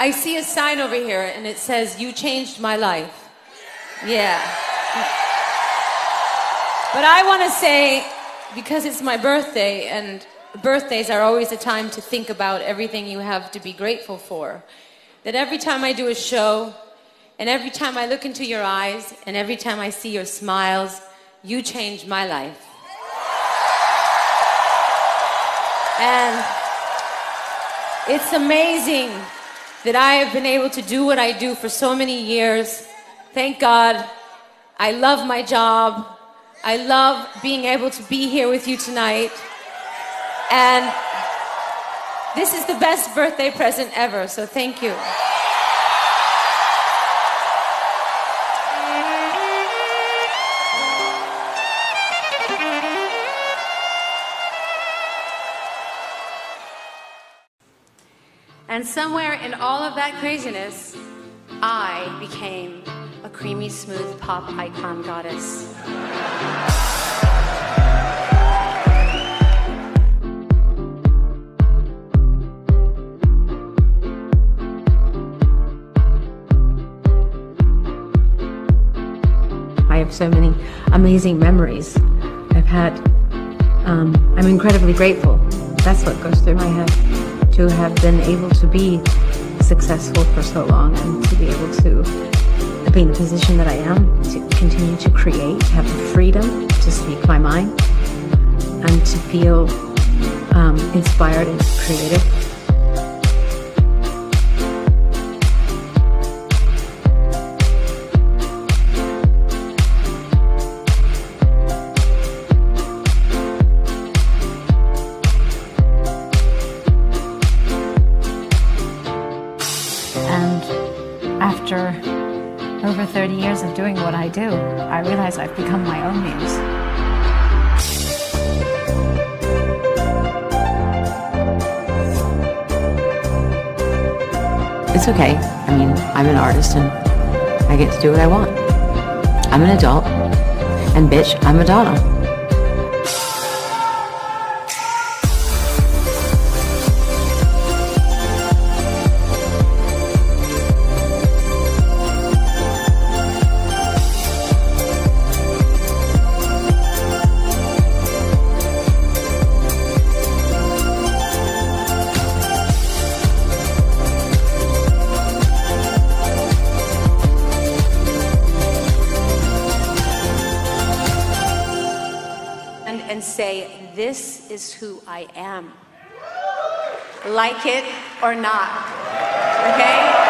I see a sign over here and it says, You changed my life. Yeah. But I want to say, because it's my birthday, and birthdays are always a time to think about everything you have to be grateful for, that every time I do a show, and every time I look into your eyes, and every time I see your smiles, you change my life. And it's amazing that I have been able to do what I do for so many years. Thank God. I love my job. I love being able to be here with you tonight. And this is the best birthday present ever, so thank you. And somewhere in all of that craziness, I became a creamy, smooth pop icon goddess. I have so many amazing memories. I've had, um, I'm incredibly grateful. That's what goes through my head to have been able to be successful for so long and to be able to be in the position that I am, to continue to create, to have the freedom to speak my mind, and to feel um, inspired and creative. Over 30 years of doing what I do, I realize I've become my own muse. It's okay. I mean, I'm an artist and I get to do what I want. I'm an adult, and bitch, I'm Madonna. Is who I am. Like it or not. Okay?